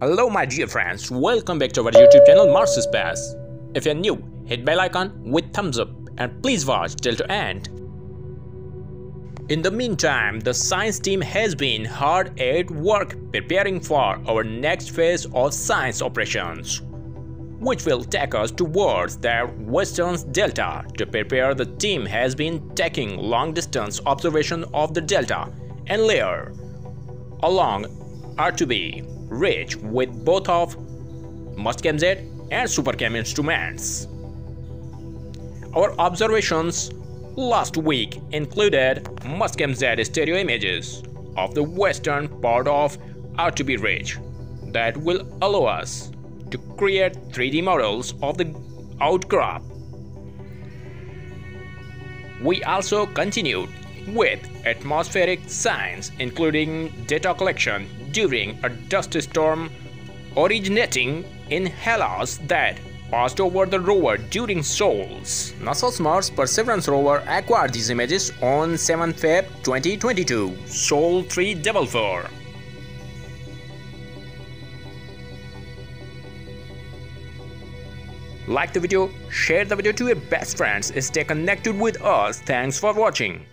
Hello my dear friends, welcome back to our YouTube channel Mars Space. If you're new, hit bell icon with thumbs up and please watch till to end. In the meantime, the science team has been hard at work preparing for our next phase of science operations, which will take us towards their western delta. To prepare, the team has been taking long-distance observation of the delta and layer along Artuby ridge with both of Mastcam-Z and Supercam instruments. Our observations last week included Mastcam-Z stereo images of the western part of Artuby ridge that will allow us to create 3D models of the outcrop. We also continued with atmospheric science including data collection during a dust storm originating in Hellas that passed over the rover during SOLS. NASA's Mars Perseverance rover acquired these images on 7 Feb 2022, Sol 344. Like the video, share the video to your best friends, stay connected with us, thanks for watching.